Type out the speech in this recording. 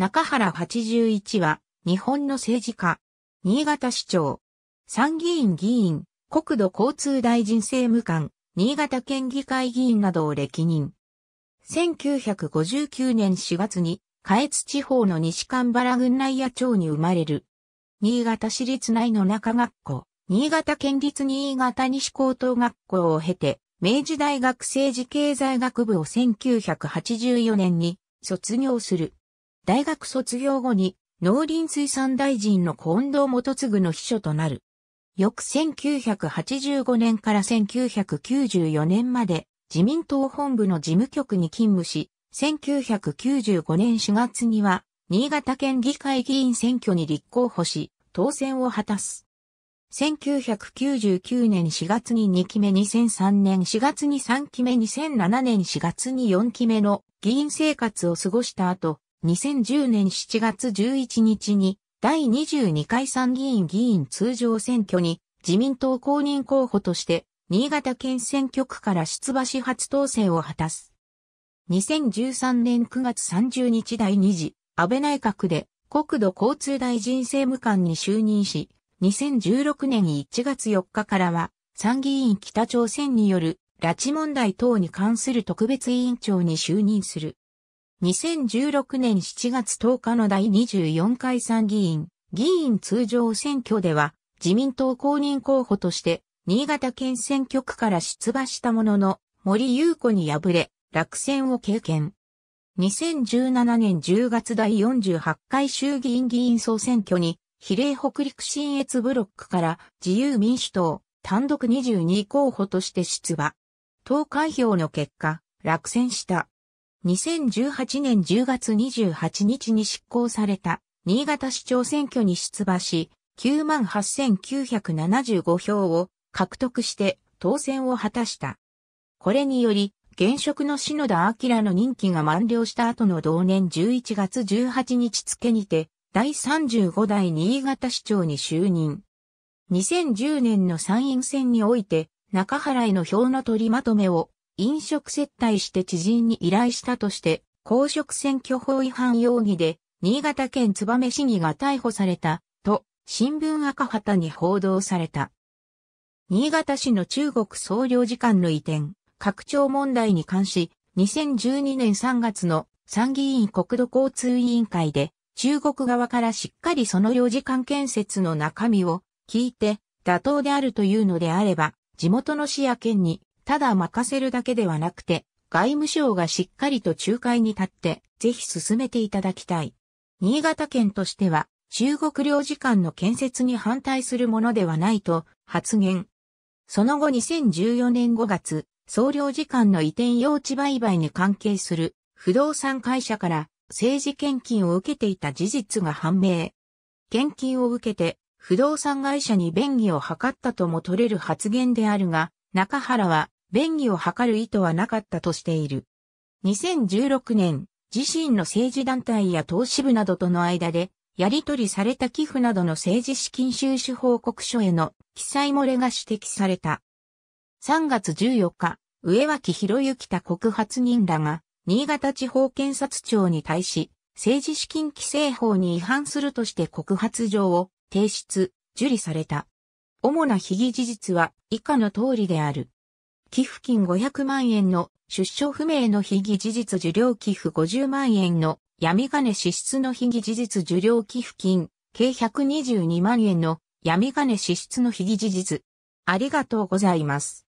中原81は、日本の政治家、新潟市長、参議院議員、国土交通大臣政務官、新潟県議会議員などを歴任。1959年4月に、下越地方の西関原郡内野町に生まれる。新潟市立内の中学校、新潟県立新潟西高等学校を経て、明治大学政治経済学部を1984年に卒業する。大学卒業後に農林水産大臣の近藤元次の秘書となる。翌1985年から1994年まで自民党本部の事務局に勤務し、1995年4月には新潟県議会議員選挙に立候補し、当選を果たす。1999年4月に2期目2003年4月に3期目2007年4月に4期目の議員生活を過ごした後、2010年7月11日に第22回参議院議員通常選挙に自民党公認候補として新潟県選挙区から出馬し初当選を果たす。2013年9月30日第2次安倍内閣で国土交通大臣政務官に就任し、2016年1月4日からは参議院北朝鮮による拉致問題等に関する特別委員長に就任する。2016年7月10日の第24回参議院議員通常選挙では自民党公認候補として新潟県選挙区から出馬したものの森優子に敗れ落選を経験。2017年10月第48回衆議院議員総選挙に比例北陸新越ブロックから自由民主党単独22候補として出馬。投開票の結果、落選した。2018年10月28日に執行された新潟市長選挙に出馬し、98,975票を獲得して当選を果たした。これにより、現職の篠田明の任期が満了した後の同年11月18日付にて、第35代新潟市長に就任。2010年の参院選において、中原への票の取りまとめを飲食接待して知人に依頼したとして、公職選挙法違反容疑で、新潟県燕市議が逮捕された、と、新聞赤旗に報道された。新潟市の中国総領事館の移転、拡張問題に関し、2012年3月の参議院国土交通委員会で、中国側からしっかりその領事館建設の中身を聞いて妥当であるというのであれば、地元の市や県にただ任せるだけではなくて、外務省がしっかりと仲介に立って、ぜひ進めていただきたい。新潟県としては、中国領事館の建設に反対するものではないと発言。その後2014年5月、総領事館の移転用地売買に関係する不動産会社から政治献金を受けていた事実が判明。献金を受けて不動産会社に便宜を図ったとも取れる発言であるが、中原は便宜を図る意図はなかったとしている。2016年、自身の政治団体や投資部などとの間で、やり取りされた寄付などの政治資金収支報告書への記載漏れが指摘された。3月14日、上脇博之田告発人らが、新潟地方検察庁に対し、政治資金規正法に違反するとして告発状を提出、受理された。主な被疑事実は以下の通りである。寄付金500万円の出所不明の被疑事実受領寄付50万円の闇金支出の被疑事実受領寄付金計122万円の闇金支出の被疑事実。ありがとうございます。